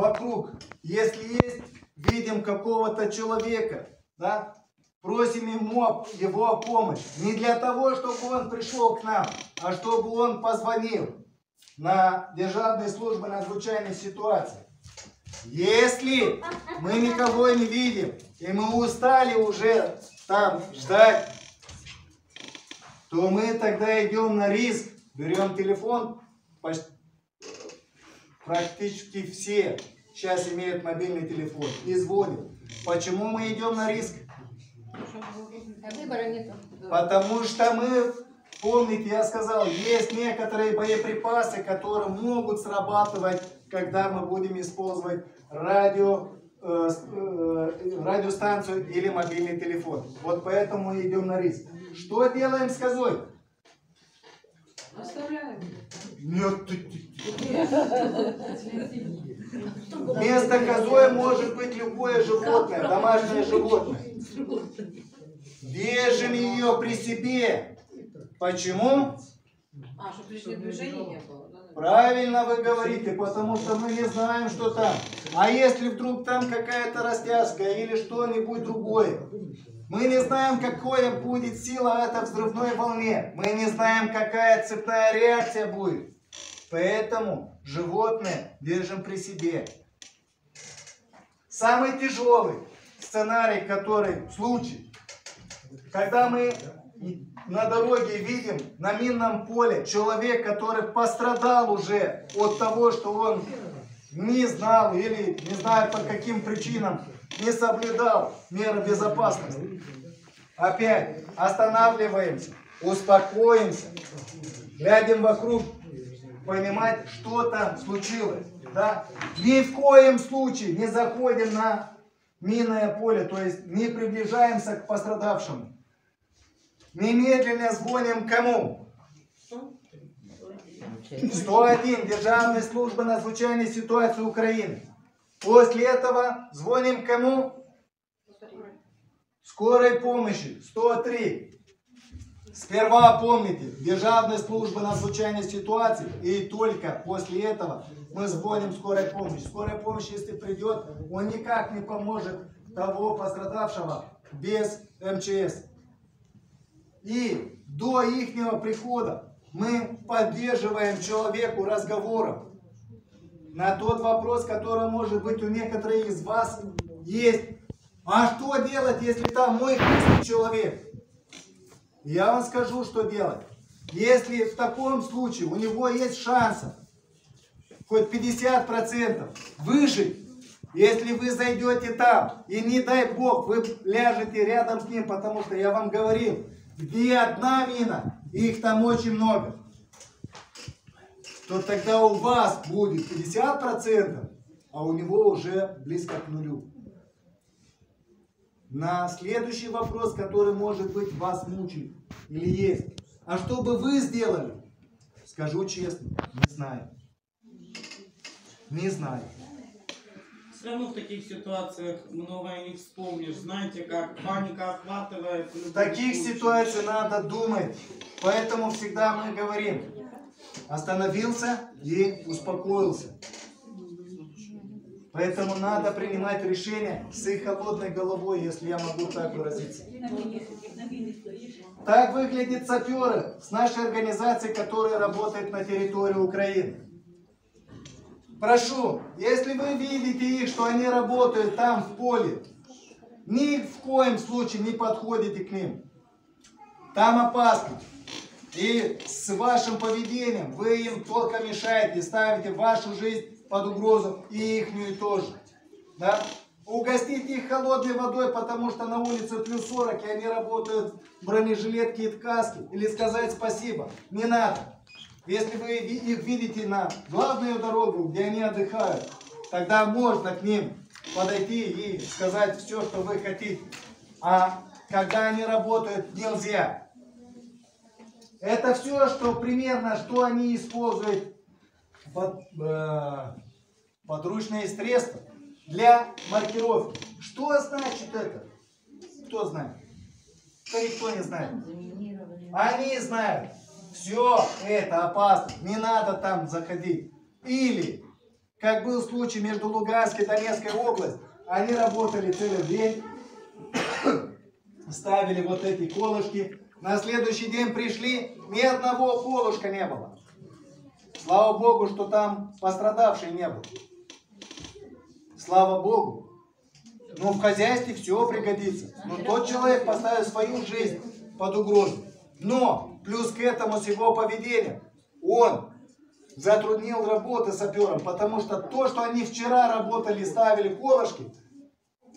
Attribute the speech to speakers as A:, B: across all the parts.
A: вокруг, если есть, видим какого-то человека, да, просим ему его о помощи. Не для того, чтобы он пришел к нам, а чтобы он позвонил на державные службы надзвычайной ситуации. Если мы никого не видим, и мы устали уже там ждать, то мы тогда идем на риск, берем телефон, почти, практически все сейчас имеют мобильный телефон и звонят. Почему мы идем на риск? Потому что мы, помните, я сказал, есть некоторые боеприпасы, которые могут срабатывать, когда мы будем использовать радио, э, э, радиостанцию или мобильный телефон. Вот поэтому мы идем на риск. Что делаем с козой?
B: Оставляем.
A: Нет, ты- ты- Вместо козой может быть любое животное, домашнее животное. Держим ее при себе. Почему?
B: А, чтобы лишнего движения не было.
A: Правильно вы говорите, потому что мы не знаем, что там. А если вдруг там какая-то растяжка или что-нибудь другое? Мы не знаем, какая будет сила этой взрывной волне. Мы не знаем, какая цепная реакция будет. Поэтому животное держим при себе. Самый тяжелый сценарий, который случай, когда мы на дороге видим на минном поле человек, который пострадал уже от того, что он не знал или не знаю по каким причинам не соблюдал меры безопасности. Опять останавливаемся, успокоимся, глядим вокруг, понимать, что там случилось. Да? Ни в коем случае не заходим на минное поле, то есть не приближаемся к пострадавшему. Немедленно звоним кому? 101. Державная служба надзвычайной ситуации Украины. После этого звоним кому? Скорой помощи. 103. Сперва помните, Державная служба надзвычайной ситуации, и только после этого мы звоним скорой помощи. Скорая помощь, если придет, он никак не поможет того пострадавшего без МЧС. И до ихнего прихода мы поддерживаем человеку разговором на тот вопрос, который может быть у некоторых из вас есть. А что делать, если там мой человек? Я вам скажу, что делать. Если в таком случае у него есть шансов хоть 50% выжить, если вы зайдете там, и не дай бог, вы ляжете рядом с ним, потому что я вам говорил, где одна мина, их там очень много, то тогда у вас будет 50%, а у него уже близко к нулю. На следующий вопрос, который, может быть, вас мучает или есть. А что бы вы сделали? Скажу честно, не знаю. Не знаю.
C: Все равно в таких ситуациях многое не вспомнишь. Знаете, как паника охватывает.
A: В таких ситуациях надо думать. Поэтому всегда мы говорим, остановился и успокоился. Поэтому надо принимать решение с их холодной головой, если я могу так выразиться. Так выглядят саперы с нашей организацией, которая работает на территории Украины. Прошу, если вы видите их, что они работают там в поле, ни в коем случае не подходите к ним. Там опасно. И с вашим поведением вы им только мешаете, ставите вашу жизнь под угрозу и ихнюю тоже. Да? Угостите их холодной водой, потому что на улице плюс 40, и они работают в бронежилетке и ткаске. Или сказать спасибо. Не надо. Если вы их видите на главную дорогу, где они отдыхают, тогда можно к ним подойти и сказать все, что вы хотите. А когда они работают, нельзя. Это все, что примерно, что они используют под, э, подручные средства для маркировки. Что значит это? Кто знает? Да никто не знает. Они знают. Все это опасно. Не надо там заходить. Или Как был случай между Луганской и Донецкой областью, они работали целый день, ставили вот эти колышки. На следующий день пришли, ни одного колышка не было. Слава Богу, что там пострадавший не был. Слава Богу. Но в хозяйстве все пригодится. Но тот человек поставил свою жизнь под угрозу. Но плюс к этому с его поведением он затруднил работы саперам, потому что то, что они вчера работали, ставили колышки,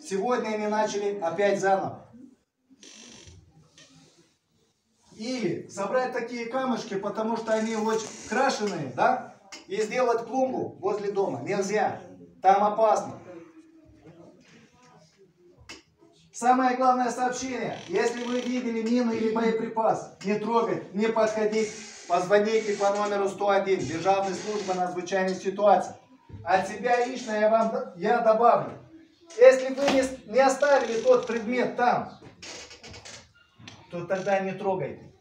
A: сегодня они начали опять заново. Или собрать такие камушки, потому что они очень крашеные, да? И сделать клумбу возле дома нельзя. Там опасно. Самое главное сообщение. Если вы видели мину или боеприпас, не трогать, не подходить, позвоните по номеру 101, Державной службы надзвычайных ситуаций. От себя лично я вам я добавлю. Если вы не, не оставили тот предмет там, то тогда не трогайте.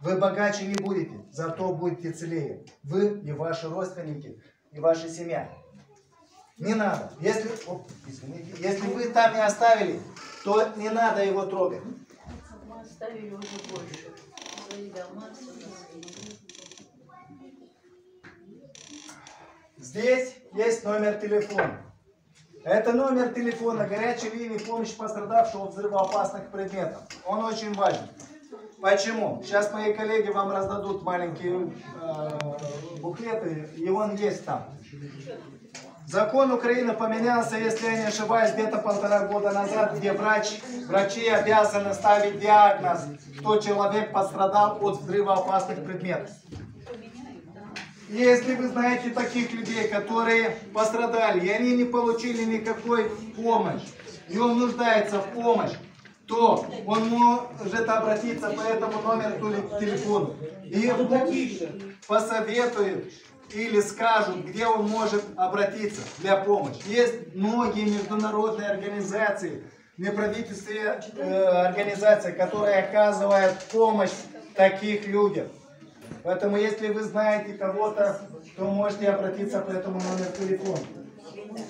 A: Вы богаче не будете, зато будете целее. Вы и ваши родственники, и ваша семья. Не надо. Если, оп, извините, если вы там не оставили, то не надо его трогать.
D: Мы оставили уже больше. Свои дома.
A: Здесь есть номер телефона. Это номер телефона горячей линии помощи пострадавшего от взрывоопасных предметов. Он очень важен. Почему? Сейчас мои коллеги вам раздадут маленькие э, буклеты, и он есть там. Закон Украины поменялся, если я не ошибаюсь, где-то полтора года назад, где врач, врачи обязаны ставить диагноз, что человек пострадал от взрывоопасных предметов. Если вы знаете таких людей, которые пострадали, и они не получили никакой помощи, и он нуждается в помощи, то он может обратиться по этому номеру теле- телефона. И ему посоветуют или скажут, где он может обратиться для помощи. Есть многие международные организации, неправительственные э, организации, которые оказывают помощь таких людям. Поэтому, если вы знаете кого-то, то можете обратиться по этому номеру телефона.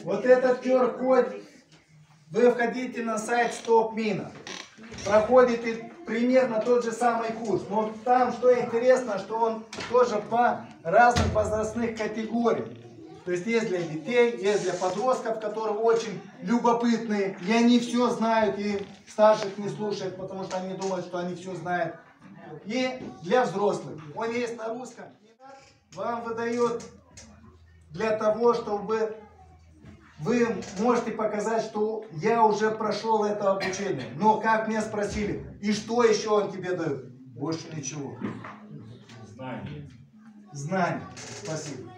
A: Вот этот QR-код, вы входите на сайт StopMina, проходите примерно тот же самый курс. Но там, что интересно, что он тоже по разным возрастных категориям. То есть есть для детей, есть для подростков, которые очень любопытные, и они все знают, и старших не слушают, потому что они думают, что они все знают. И для взрослых. Он есть на русском. Вам выдают для того, чтобы вы можете показать, что я уже прошел это обучение. Но как меня спросили, и что еще он тебе дает? Больше ничего.
E: Знание.
A: Знания. Спасибо.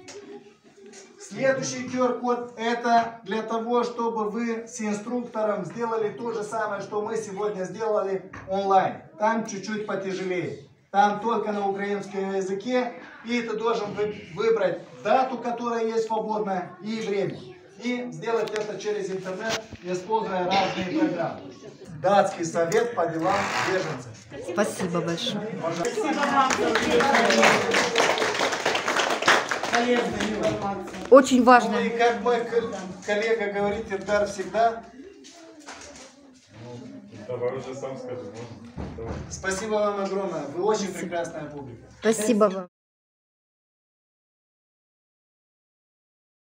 A: Следующий QR-код это для того, чтобы вы с инструктором сделали то же самое, что мы сегодня сделали онлайн. Там чуть-чуть потяжелее. Там только на украинском языке. И ты должен вы- выбрать дату, которая есть свободная, и время. И сделать это через интернет, используя разные программы. Датский совет по делам беженцев.
F: Спасибо большое. Очень
A: Ну
F: важно.
A: и как мой кол- коллега говорит, Эдгар всегда,
E: Давай уже сам
A: спасибо вам огромное. Вы очень прекрасная публика.
F: Спасибо вам.